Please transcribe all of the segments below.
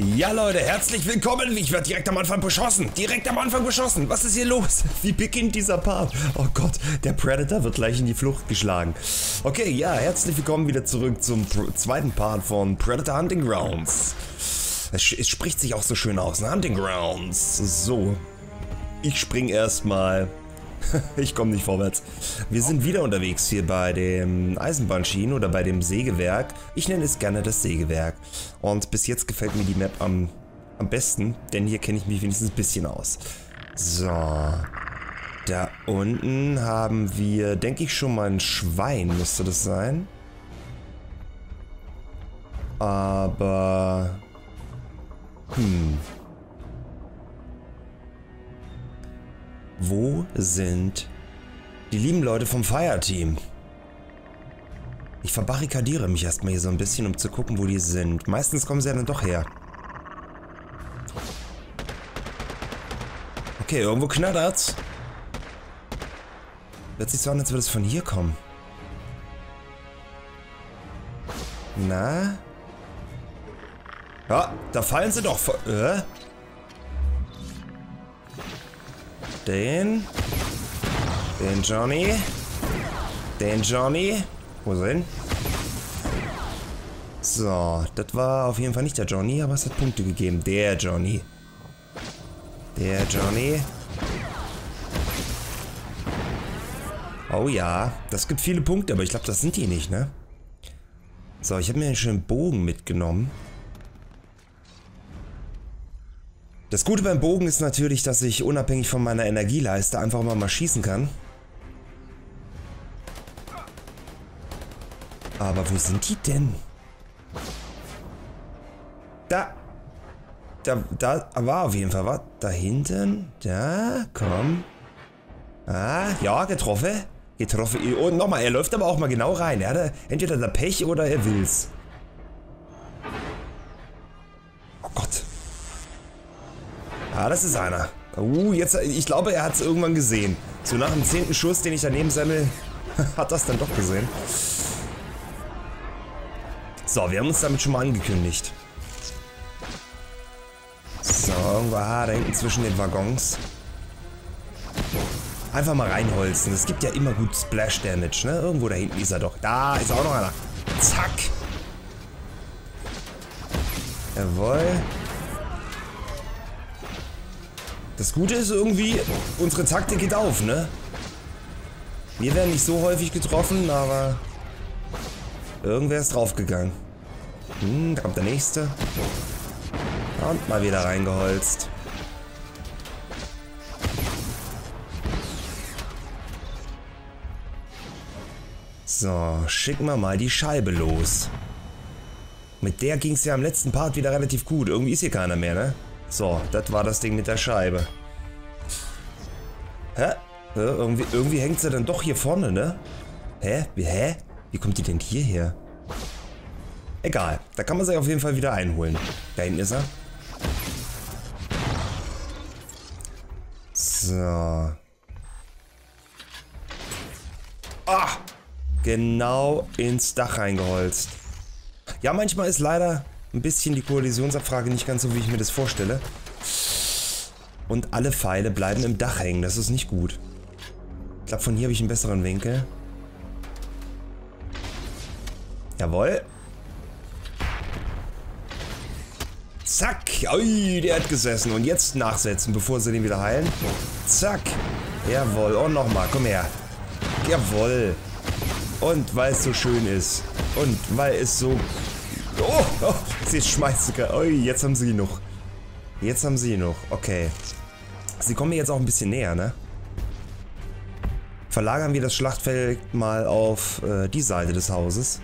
Ja Leute, herzlich willkommen. Ich werde direkt am Anfang beschossen. Direkt am Anfang beschossen. Was ist hier los? Wie beginnt dieser Part? Oh Gott, der Predator wird gleich in die Flucht geschlagen. Okay, ja, herzlich willkommen wieder zurück zum zweiten Part von Predator Hunting Grounds. Es, es spricht sich auch so schön aus, ne? Hunting Grounds. So, ich spring erstmal ich komme nicht vorwärts. Wir sind wieder unterwegs hier bei dem Eisenbahnschienen oder bei dem Sägewerk. Ich nenne es gerne das Sägewerk. Und bis jetzt gefällt mir die Map am, am besten, denn hier kenne ich mich wenigstens ein bisschen aus. So. Da unten haben wir, denke ich, schon mal ein Schwein, müsste das sein. Aber... Hm... Wo sind die lieben Leute vom Fireteam? Ich verbarrikadiere mich erstmal hier so ein bisschen, um zu gucken, wo die sind. Meistens kommen sie ja dann doch her. Okay, irgendwo knattert's. Hört sich so an, als würde es von hier kommen. Na? Ja, da fallen sie doch. Äh? Den. Den Johnny. Den Johnny. Wo sind? So, das war auf jeden Fall nicht der Johnny, aber es hat Punkte gegeben. Der Johnny. Der Johnny. Oh ja, das gibt viele Punkte, aber ich glaube, das sind die nicht, ne? So, ich habe mir einen schönen Bogen mitgenommen. Das Gute beim Bogen ist natürlich, dass ich unabhängig von meiner Energieleiste einfach immer mal schießen kann. Aber wo sind die denn? Da. Da, da war auf jeden Fall was. Da hinten. Da, komm. Ah, ja, getroffen. Getroffen. Und nochmal, er läuft aber auch mal genau rein. Er hat entweder der Pech oder er will's. Ah, das ist einer. Uh, jetzt, ich glaube, er hat es irgendwann gesehen. So nach dem zehnten Schuss, den ich daneben sammle, hat das dann doch gesehen. So, wir haben uns damit schon mal angekündigt. So, irgendwo ah, da hinten zwischen den Waggons. Einfach mal reinholzen. Es gibt ja immer gut Splash Damage, ne? Irgendwo da hinten ist er doch. Da ist auch noch einer. Zack. Jawohl. Das Gute ist irgendwie, unsere Taktik geht auf, ne? Wir werden nicht so häufig getroffen, aber irgendwer ist draufgegangen. Hm, da kommt der nächste. Und mal wieder reingeholzt. So, schicken wir mal die Scheibe los. Mit der ging es ja im letzten Part wieder relativ gut. Irgendwie ist hier keiner mehr, ne? So, das war das Ding mit der Scheibe. Hä? Hä? Irgendwie, irgendwie hängt sie dann doch hier vorne, ne? Hä? Wie, hä? Wie kommt die denn hierher? Egal, da kann man sich auf jeden Fall wieder einholen. Da hinten ist er. So. Ah! Genau ins Dach reingeholzt. Ja, manchmal ist leider ein bisschen die Koalitionsabfrage nicht ganz so, wie ich mir das vorstelle. Und alle Pfeile bleiben im Dach hängen. Das ist nicht gut. Ich glaube, von hier habe ich einen besseren Winkel. Jawohl. Zack. Ui, der hat gesessen. Und jetzt nachsetzen, bevor sie den wieder heilen. Zack. Jawohl. Und nochmal. Komm her. Jawohl. Und weil es so schön ist. Und weil es so Oh, oh sie schmeißt sogar. Ui, jetzt haben sie noch. Jetzt haben sie noch. Okay. Sie kommen mir jetzt auch ein bisschen näher, ne? Verlagern wir das Schlachtfeld mal auf äh, die Seite des Hauses.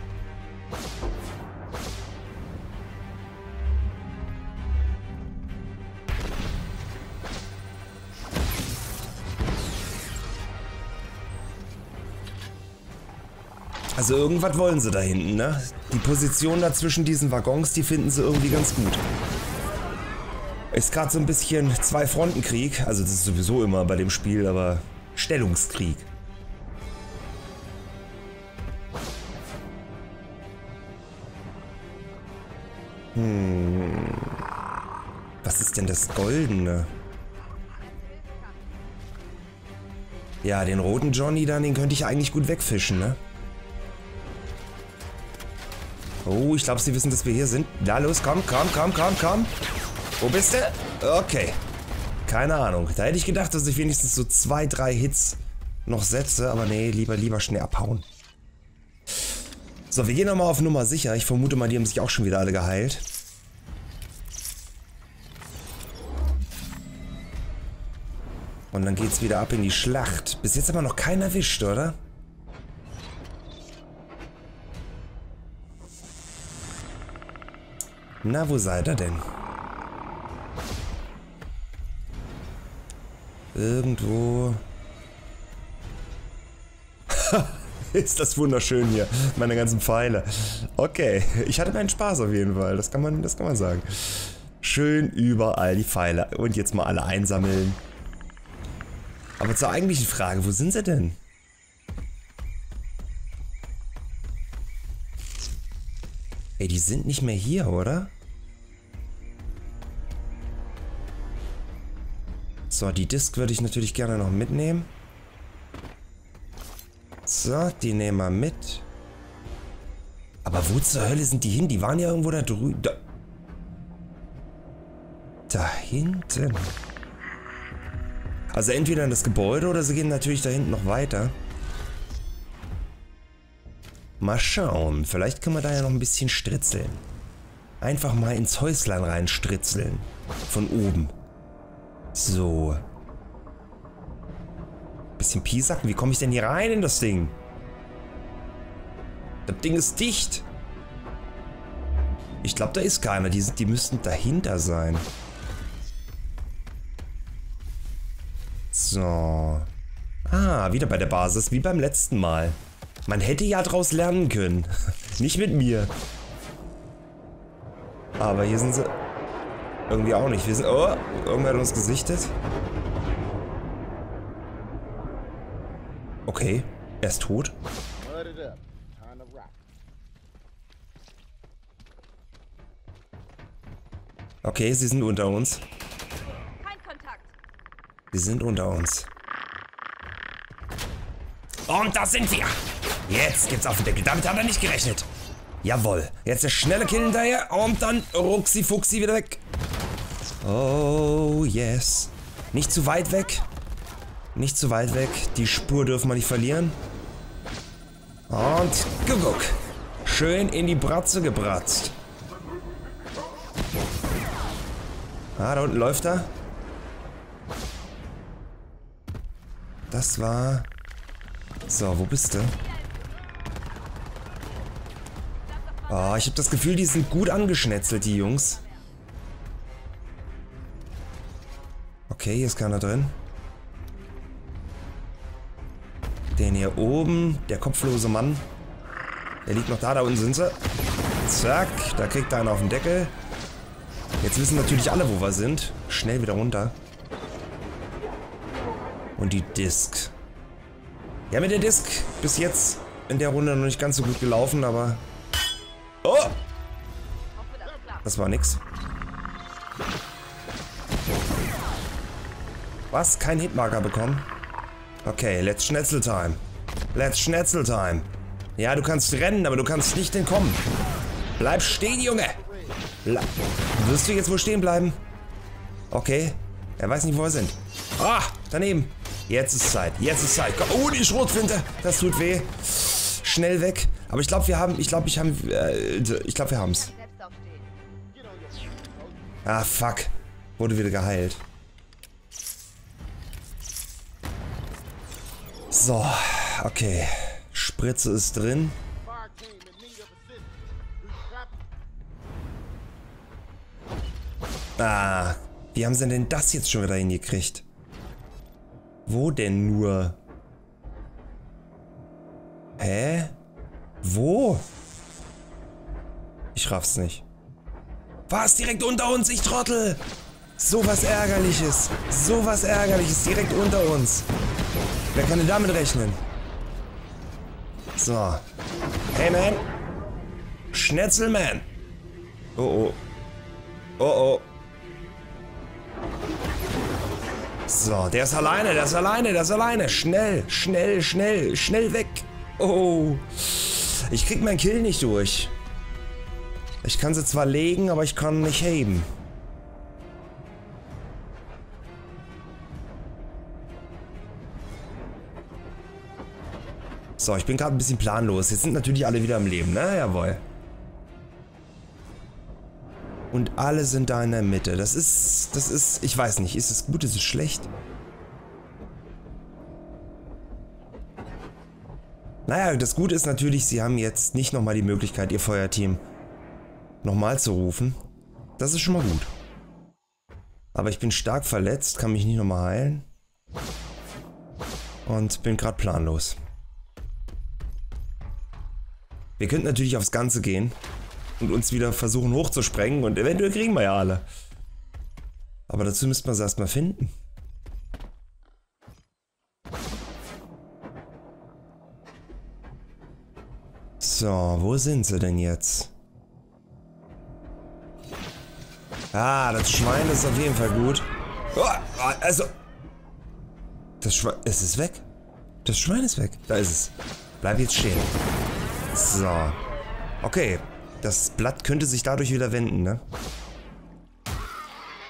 Also irgendwas wollen sie da hinten, ne? Die Position da zwischen diesen Waggons, die finden sie irgendwie ganz gut. Ist gerade so ein bisschen Zwei-Fronten-Krieg. Also das ist sowieso immer bei dem Spiel, aber Stellungskrieg. Hm. Was ist denn das Goldene? Ja, den roten Johnny dann, den könnte ich eigentlich gut wegfischen, ne? Oh, ich glaube, sie wissen, dass wir hier sind. Da, los, komm, komm, komm, komm, komm. Wo bist du? Okay. Keine Ahnung. Da hätte ich gedacht, dass ich wenigstens so zwei, drei Hits noch setze. Aber nee, lieber, lieber schnell abhauen. So, wir gehen nochmal auf Nummer sicher. Ich vermute mal, die haben sich auch schon wieder alle geheilt. Und dann geht's wieder ab in die Schlacht. Bis jetzt aber noch keinen erwischt, oder? Na, wo seid ihr denn? Irgendwo... ist das wunderschön hier. Meine ganzen Pfeile. Okay, ich hatte meinen Spaß auf jeden Fall. Das kann man, das kann man sagen. Schön überall die Pfeile. Und jetzt mal alle einsammeln. Aber zur eigentlichen Frage, wo sind sie denn? Ey, die sind nicht mehr hier, oder? So, die Disk würde ich natürlich gerne noch mitnehmen. So, die nehmen wir mit. Aber wo zur Hölle sind die hin? Die waren ja irgendwo da drüben. Da, da hinten. Also entweder in das Gebäude oder sie gehen natürlich da hinten noch weiter. Mal schauen, vielleicht können wir da ja noch ein bisschen stritzeln. Einfach mal ins Häuslein rein stritzeln. Von oben. So. Bisschen piesacken, wie komme ich denn hier rein in das Ding? Das Ding ist dicht. Ich glaube, da ist keiner. Die, die müssten dahinter sein. So. Ah, wieder bei der Basis, wie beim letzten Mal. Man hätte ja draus lernen können. nicht mit mir. Aber hier sind sie irgendwie auch nicht. Wir sind, oh, irgendwer hat uns gesichtet. Okay, er ist tot. Okay, sie sind unter uns. Sie sind unter uns. Und da sind wir. Jetzt geht's auf den Deckel. Damit hat er nicht gerechnet. Jawohl. Jetzt der schnelle Kill hinterher und dann ruxi fuxi wieder weg. Oh, yes. Nicht zu weit weg. Nicht zu weit weg. Die Spur dürfen wir nicht verlieren. Und guck. Schön in die Bratze gebratzt. Ah, da unten läuft er. Das war... So, wo bist du? Oh, ich habe das Gefühl, die sind gut angeschnetzelt, die Jungs. Okay, hier ist keiner drin. Den hier oben, der kopflose Mann. Der liegt noch da, da unten sind sie. Zack, da kriegt er einen auf den Deckel. Jetzt wissen natürlich alle, wo wir sind. Schnell wieder runter. Und die Disc. Ja, mit der Disc bis jetzt in der Runde noch nicht ganz so gut gelaufen, aber... Das war nix. Was? Kein Hitmarker bekommen? Okay, let's Schnetzel time. Let's Schnetzel time. Ja, du kannst rennen, aber du kannst nicht entkommen. Bleib stehen, Junge! La Wirst du jetzt wohl stehen bleiben? Okay. Er weiß nicht, wo wir sind. Ah, daneben. Jetzt ist Zeit. Jetzt ist Zeit. Oh, die Schrotflinte. Das tut weh. Schnell weg. Aber ich glaube, wir haben... Ich glaube, ich haben... Äh, ich glaube, wir haben's. Ah, fuck. Wurde wieder geheilt. So. Okay. Spritze ist drin. Ah. Wie haben sie denn das jetzt schon wieder hingekriegt? Wo denn nur? Hä? Wo? Ich raff's nicht. Was? Direkt unter uns, ich Trottel! So was Ärgerliches. So was Ärgerliches direkt unter uns. Wer kann denn damit rechnen? So. Hey, man. Schnetzelman. Oh, oh. Oh, oh. So, der ist alleine, der ist alleine, der ist alleine. Schnell, schnell, schnell, schnell weg. Oh. Ich krieg meinen Kill nicht durch. Ich kann sie zwar legen, aber ich kann nicht heben. So, ich bin gerade ein bisschen planlos. Jetzt sind natürlich alle wieder im Leben, ne? Jawohl. Und alle sind da in der Mitte. Das ist, das ist, ich weiß nicht, ist es gut, ist es schlecht? Naja, das Gute ist natürlich, sie haben jetzt nicht nochmal die Möglichkeit, ihr Feuerteam nochmal zu rufen. Das ist schon mal gut. Aber ich bin stark verletzt, kann mich nicht nochmal heilen. Und bin gerade planlos. Wir könnten natürlich aufs Ganze gehen und uns wieder versuchen hochzusprengen und eventuell kriegen wir ja alle. Aber dazu müsste man es erstmal finden. So, wo sind sie denn jetzt? Ah, das Schwein ist auf jeden Fall gut. Oh, also... Das Schwein... Es ist weg. Das Schwein ist weg. Da ist es. Bleib jetzt stehen. So. Okay. Das Blatt könnte sich dadurch wieder wenden, ne?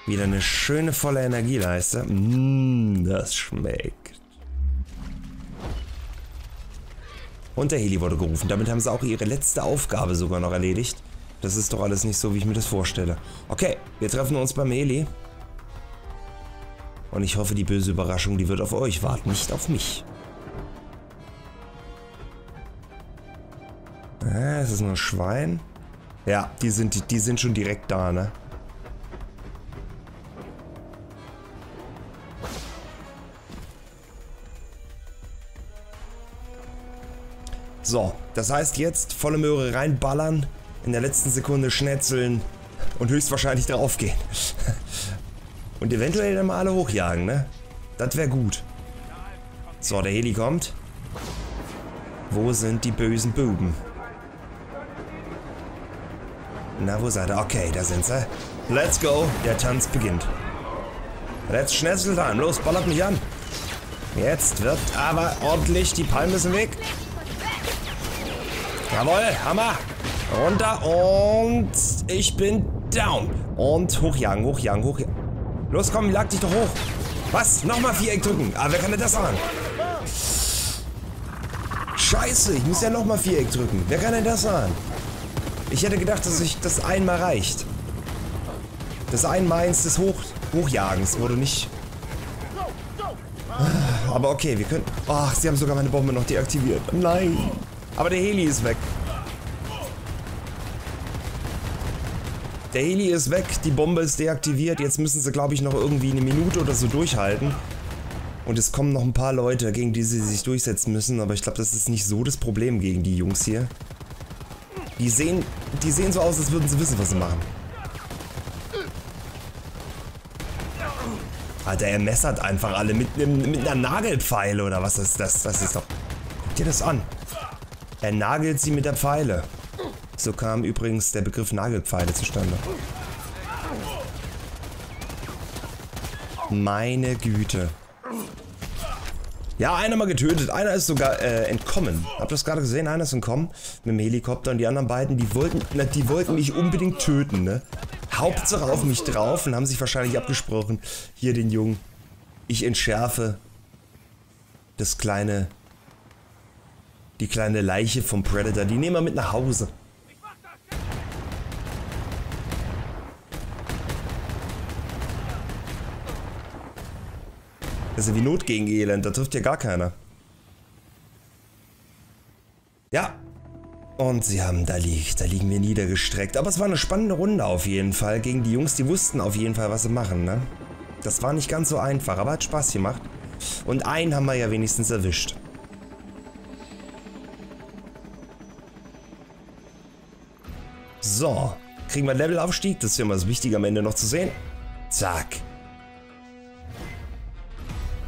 Wieder eine schöne volle Energieleiste. Mmm, das schmeckt. Und der Heli wurde gerufen. Damit haben sie auch ihre letzte Aufgabe sogar noch erledigt. Das ist doch alles nicht so, wie ich mir das vorstelle. Okay, wir treffen uns beim Heli. Und ich hoffe, die böse Überraschung, die wird auf euch warten, nicht auf mich. Äh, ist das nur ein Schwein? Ja, die sind, die sind schon direkt da, ne? So, das heißt jetzt volle Möhre reinballern, in der letzten Sekunde schnetzeln und höchstwahrscheinlich draufgehen. und eventuell dann mal alle hochjagen, ne? Das wäre gut. So, der Heli kommt. Wo sind die bösen Buben? Na, wo seid ihr? Okay, da sind sie. Let's go. Der Tanz beginnt. Let's schnetzel time. Los, ballert mich an. Jetzt wird aber ordentlich die Palme im Weg. Jawohl, Hammer. Runter und ich bin down. Und hochjagen, hochjagen, hochjagen. Los, komm, lag dich doch hoch. Was? Nochmal Viereck drücken. Ah, wer kann denn das an? Scheiße, ich muss ja nochmal Viereck drücken. Wer kann denn das an? Ich hätte gedacht, dass ich das einmal reicht. Das Einmals des Hoch Hochjagens wurde nicht... Aber okay, wir können... Ach, sie haben sogar meine Bombe noch deaktiviert. Nein. Aber der Heli ist weg. Heli ist weg, die Bombe ist deaktiviert. Jetzt müssen sie, glaube ich, noch irgendwie eine Minute oder so durchhalten. Und es kommen noch ein paar Leute, gegen die sie sich durchsetzen müssen. Aber ich glaube, das ist nicht so das Problem gegen die Jungs hier. Die sehen, die sehen so aus, als würden sie wissen, was sie machen. Alter, er messert einfach alle mit, mit einer Nagelpfeile oder was ist das? Das ist doch... Guck dir das an. Er nagelt sie mit der Pfeile. So kam übrigens der Begriff Nagelpfeile zustande. Meine Güte. Ja, einer mal getötet. Einer ist sogar äh, entkommen. Habt ihr das gerade gesehen? Einer ist entkommen mit dem Helikopter und die anderen beiden, die wollten, na, die wollten mich unbedingt töten, ne? Hauptsache auf mich drauf und haben sich wahrscheinlich abgesprochen. Hier den Jungen. Ich entschärfe das kleine, die kleine Leiche vom Predator. Die nehmen wir mit nach Hause. Das ist ja wie Not gegen Elend, da trifft ja gar keiner. Ja. Und sie haben, da liegt, da liegen wir niedergestreckt. Aber es war eine spannende Runde auf jeden Fall. Gegen die Jungs, die wussten auf jeden Fall, was sie machen, ne? Das war nicht ganz so einfach, aber hat Spaß gemacht. Und einen haben wir ja wenigstens erwischt. So, kriegen wir Levelaufstieg, das ist ja immer das Wichtige am Ende noch zu sehen. Zack.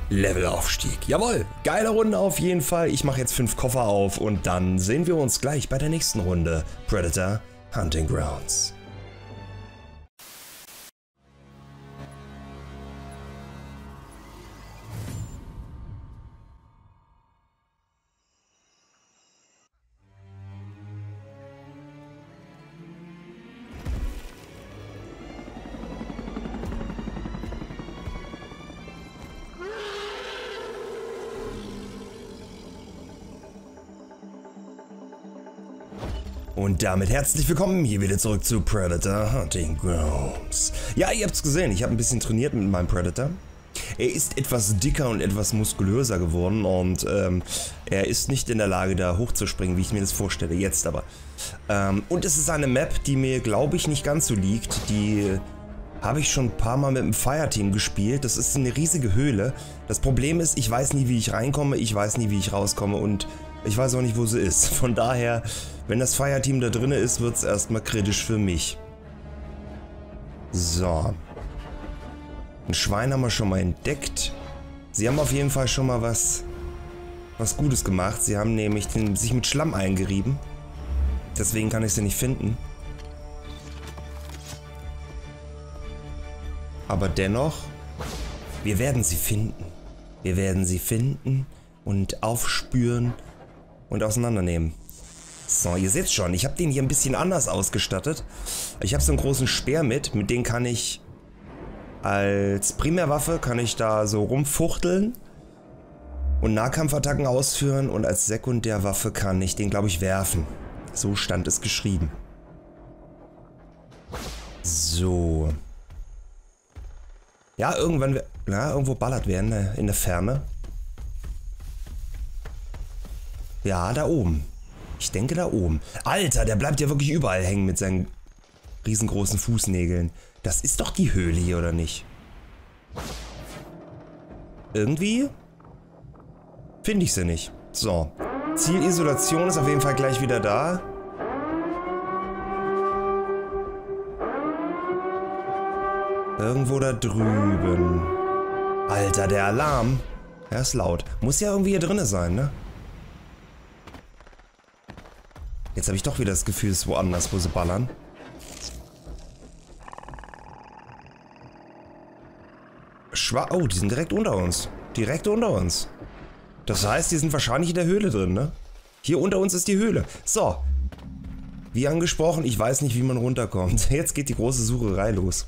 Levelaufstieg. Jawohl, geile Runde auf jeden Fall. Ich mache jetzt fünf Koffer auf und dann sehen wir uns gleich bei der nächsten Runde. Predator Hunting Grounds. Damit herzlich willkommen hier wieder zurück zu Predator Hunting Grounds. Ja, ihr habt es gesehen, ich habe ein bisschen trainiert mit meinem Predator. Er ist etwas dicker und etwas muskulöser geworden und ähm, er ist nicht in der Lage da hochzuspringen, wie ich mir das vorstelle, jetzt aber. Ähm, und es ist eine Map, die mir glaube ich nicht ganz so liegt, die habe ich schon ein paar Mal mit dem Fireteam gespielt. Das ist eine riesige Höhle. Das Problem ist, ich weiß nie, wie ich reinkomme, ich weiß nie, wie ich rauskomme und ich weiß auch nicht, wo sie ist. Von daher, wenn das Fireteam da drin ist, wird es erstmal kritisch für mich. So. Ein Schwein haben wir schon mal entdeckt. Sie haben auf jeden Fall schon mal was, was Gutes gemacht. Sie haben nämlich den, sich mit Schlamm eingerieben. Deswegen kann ich sie nicht finden. Aber dennoch, wir werden sie finden. Wir werden sie finden und aufspüren und auseinandernehmen. So, ihr seht schon, ich habe den hier ein bisschen anders ausgestattet. Ich habe so einen großen Speer mit, mit dem kann ich als Primärwaffe kann ich da so rumfuchteln und Nahkampfattacken ausführen und als Sekundärwaffe kann ich den, glaube ich, werfen. So stand es geschrieben. So. Ja, irgendwann, na, irgendwo ballert werden in der Ferne. Ja, da oben. Ich denke da oben. Alter, der bleibt ja wirklich überall hängen mit seinen riesengroßen Fußnägeln. Das ist doch die Höhle hier, oder nicht? Irgendwie finde ich sie nicht. So. Zielisolation ist auf jeden Fall gleich wieder da. Irgendwo da drüben. Alter, der Alarm. Er ist laut. Muss ja irgendwie hier drinne sein, ne? Jetzt habe ich doch wieder das Gefühl, es ist woanders, wo sie ballern. Schwa oh, die sind direkt unter uns. Direkt unter uns. Das heißt, die sind wahrscheinlich in der Höhle drin, ne? Hier unter uns ist die Höhle. So. Wie angesprochen, ich weiß nicht, wie man runterkommt. Jetzt geht die große Sucherei los.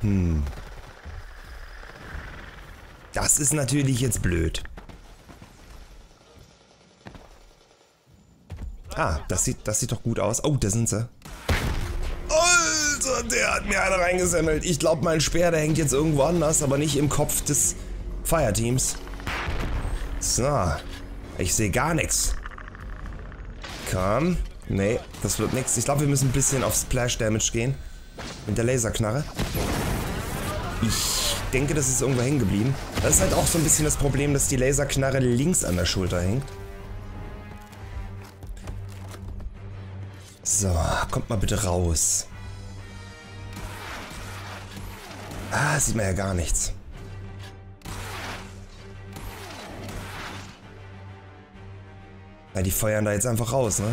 Hm. Das ist natürlich jetzt blöd. Ah, das sieht, das sieht doch gut aus. Oh, da sind sie. Alter, der hat mir eine reingesammelt. Ich glaube, mein Speer, der hängt jetzt irgendwo anders, aber nicht im Kopf des Fireteams. So. Ich sehe gar nichts. Komm. Nee, das wird nichts. Ich glaube, wir müssen ein bisschen auf Splash Damage gehen. Mit der Laserknarre. Ich denke, das ist irgendwo hängen geblieben. Das ist halt auch so ein bisschen das Problem, dass die Laserknarre links an der Schulter hängt. So, kommt mal bitte raus. Ah, sieht man ja gar nichts. Ja, die feuern da jetzt einfach raus, ne?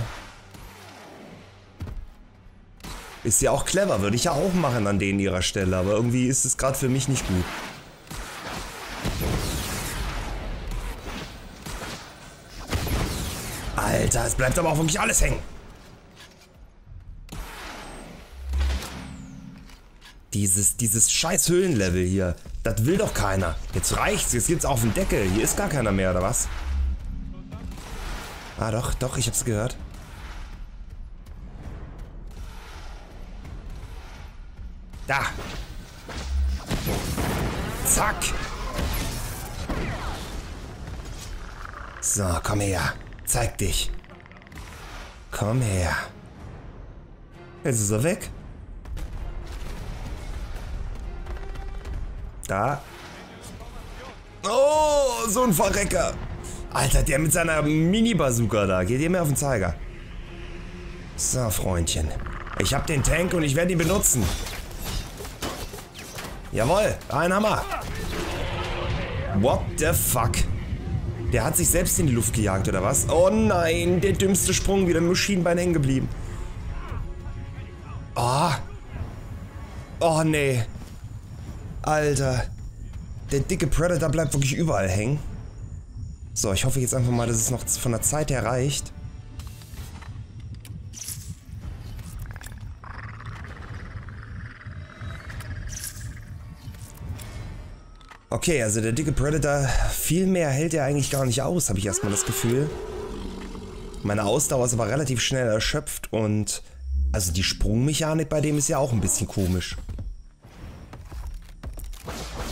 Ist ja auch clever, würde ich ja auch machen an denen ihrer Stelle, aber irgendwie ist es gerade für mich nicht gut. Alter, es bleibt aber auch wirklich alles hängen. Dieses, dieses scheiß Höhlenlevel hier, das will doch keiner. Jetzt reicht's, jetzt geht's auf den Deckel. Hier ist gar keiner mehr, oder was? Ah, doch, doch, ich hab's gehört. Da. Zack. So, komm her. Zeig dich. Komm her. Jetzt ist er weg. Da. Oh, so ein Verrecker. Alter, der mit seiner Mini-Bazooka da. Geht ihr mir auf den Zeiger. So, Freundchen. Ich hab den Tank und ich werde ihn benutzen. Jawohl, ein Hammer. What the fuck? Der hat sich selbst in die Luft gejagt, oder was? Oh nein, der dümmste Sprung, wieder im Maschinenbein hängen geblieben. Oh. Oh nee. Alter. Der dicke Predator bleibt wirklich überall hängen. So, ich hoffe jetzt einfach mal, dass es noch von der Zeit her reicht. Okay, also der dicke Predator, viel mehr hält er eigentlich gar nicht aus, habe ich erstmal das Gefühl. Meine Ausdauer ist aber relativ schnell erschöpft und also die Sprungmechanik bei dem ist ja auch ein bisschen komisch.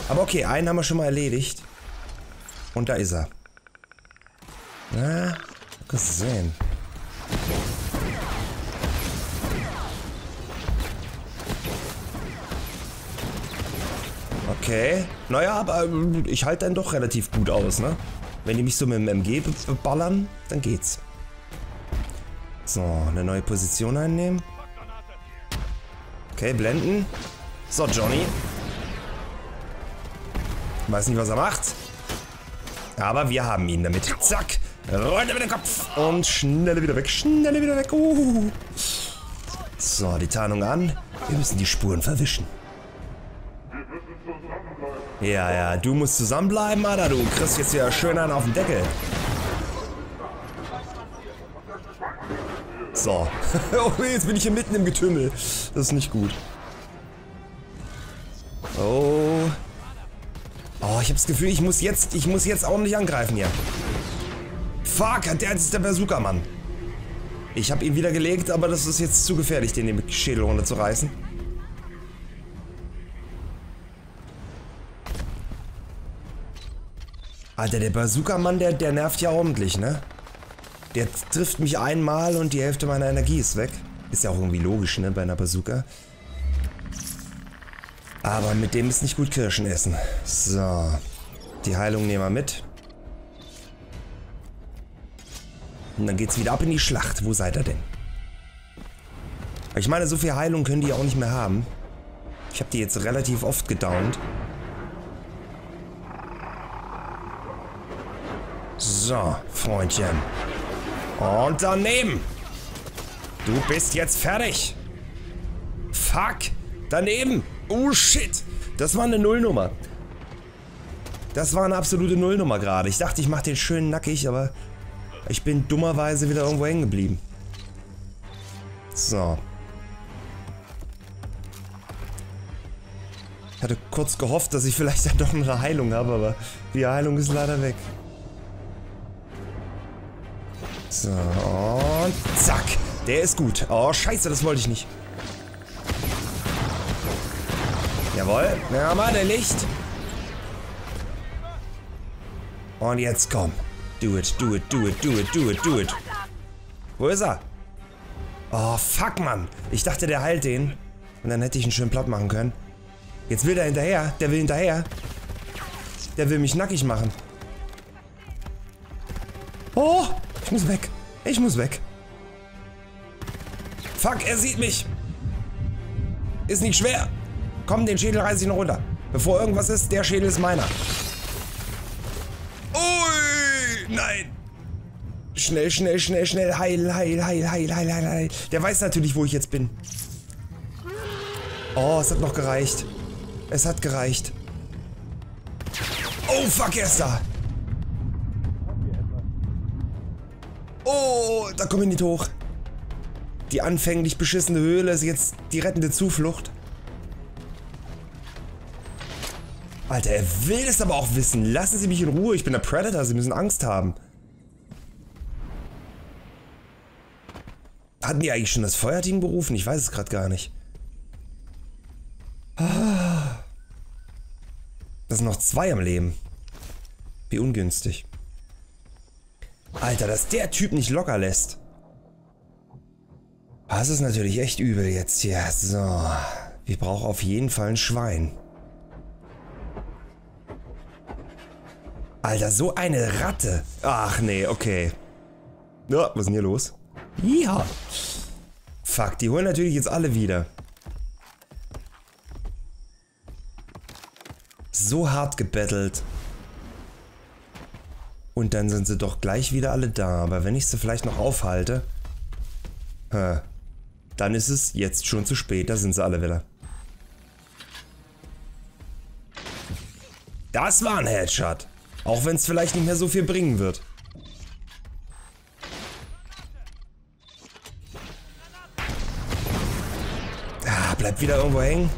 Aber okay, einen haben wir schon mal erledigt. Und da ist er. Na, gesehen. Okay. Naja, aber ähm, ich halte dann doch relativ gut aus, ne? Wenn die mich so mit dem MG ballern, dann geht's. So, eine neue Position einnehmen. Okay, blenden. So, Johnny. Weiß nicht, was er macht. Aber wir haben ihn damit. Zack. Runter mit dem Kopf. Und schnell wieder weg. Schnell wieder weg. Uh. So, die Tarnung an. Wir müssen die Spuren verwischen. Ja, ja, du musst zusammenbleiben, Alter. Du kriegst jetzt hier schön einen auf den Deckel. So. oh, jetzt bin ich hier mitten im Getümmel. Das ist nicht gut. Oh, ich habe das Gefühl, ich muss jetzt, ich muss jetzt ordentlich angreifen hier. Fuck, der ist der Bazooka-Mann. Ich habe ihn wieder gelegt, aber das ist jetzt zu gefährlich, den den Schädel runterzureißen. Alter, der Bazooka-Mann, der, der nervt ja ordentlich, ne? Der trifft mich einmal und die Hälfte meiner Energie ist weg. Ist ja auch irgendwie logisch, ne, bei einer Bazooka. Aber mit dem ist nicht gut Kirschen essen. So. Die Heilung nehmen wir mit. Und dann geht's wieder ab in die Schlacht. Wo seid ihr denn? Ich meine, so viel Heilung können die ja auch nicht mehr haben. Ich habe die jetzt relativ oft gedownt. So, Freundchen. Und daneben. Du bist jetzt fertig. Fuck. Daneben. Oh shit. Das war eine Nullnummer. Das war eine absolute Nullnummer gerade. Ich dachte, ich mache den schön nackig, aber ich bin dummerweise wieder irgendwo hängen geblieben. So. Ich hatte kurz gehofft, dass ich vielleicht dann doch eine Heilung habe, aber die Heilung ist leider weg. So, und zack. Der ist gut. Oh, scheiße, das wollte ich nicht. Jawohl. Ja, mal, der Licht. Und jetzt komm. Do it, do it, do it, do it, do it, do it. Wo ist er? Oh, fuck, Mann. Ich dachte, der heilt den. Und dann hätte ich ihn schön platt machen können. Jetzt will der hinterher. Der will hinterher. Der will mich nackig machen. Oh, ich muss weg. Ich muss weg. Fuck, er sieht mich. Ist nicht schwer. Komm, den Schädel reiße ich noch runter. Bevor irgendwas ist, der Schädel ist meiner. Ui, nein. Schnell, schnell, schnell, schnell. Heil, heil, heil, heil, heil, heil, heil. Der weiß natürlich, wo ich jetzt bin. Oh, es hat noch gereicht. Es hat gereicht. Oh, fuck, er ist da. Oh, da komme ich nicht hoch. Die anfänglich beschissene Höhle ist jetzt die rettende Zuflucht. Alter, er will es aber auch wissen. Lassen Sie mich in Ruhe. Ich bin der Predator. Sie müssen Angst haben. Hatten die eigentlich schon das Feuerteam berufen? Ich weiß es gerade gar nicht. Ah. Das sind noch zwei am Leben. Wie ungünstig. Alter, dass der Typ nicht locker lässt. Das ist natürlich echt übel jetzt hier. So. Wir brauchen auf jeden Fall ein Schwein. Alter, so eine Ratte. Ach nee, okay. Ja, was ist denn hier los? Ja. Fuck, die holen natürlich jetzt alle wieder. So hart gebettelt. Und dann sind sie doch gleich wieder alle da. Aber wenn ich sie vielleicht noch aufhalte, hä, dann ist es jetzt schon zu spät. Da sind sie alle wieder. Das war ein Headshot. Auch wenn es vielleicht nicht mehr so viel bringen wird. Ah, bleibt wieder irgendwo hängen.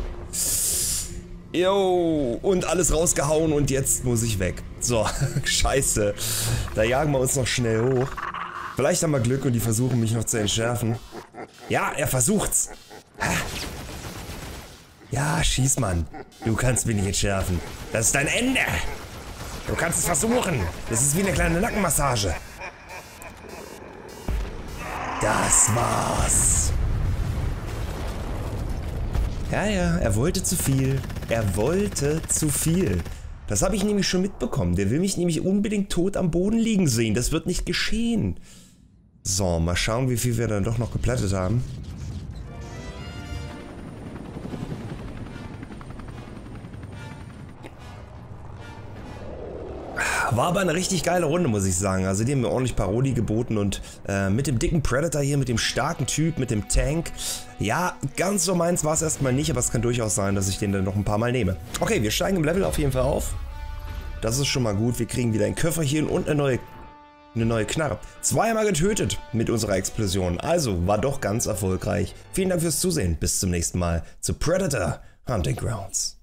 Jo, und alles rausgehauen und jetzt muss ich weg. So, scheiße. Da jagen wir uns noch schnell hoch. Vielleicht haben wir Glück und die versuchen mich noch zu entschärfen. Ja, er versucht's. Ja, schieß, Mann. Du kannst mich nicht entschärfen. Das ist dein Ende. Du kannst es versuchen. Das ist wie eine kleine Nackenmassage. Das war's. Ja, ja, er wollte zu viel. Er wollte zu viel. Das habe ich nämlich schon mitbekommen. Der will mich nämlich unbedingt tot am Boden liegen sehen. Das wird nicht geschehen. So, mal schauen, wie viel wir dann doch noch geplattet haben. War aber eine richtig geile Runde, muss ich sagen. Also die haben mir ordentlich Parodie geboten und äh, mit dem dicken Predator hier, mit dem starken Typ, mit dem Tank. Ja, ganz so meins war es erstmal nicht, aber es kann durchaus sein, dass ich den dann noch ein paar Mal nehme. Okay, wir steigen im Level auf jeden Fall auf. Das ist schon mal gut. Wir kriegen wieder ein Köfferchen und eine neue, eine neue Knarre. Zweimal getötet mit unserer Explosion. Also war doch ganz erfolgreich. Vielen Dank fürs Zusehen. Bis zum nächsten Mal zu Predator Hunting Grounds.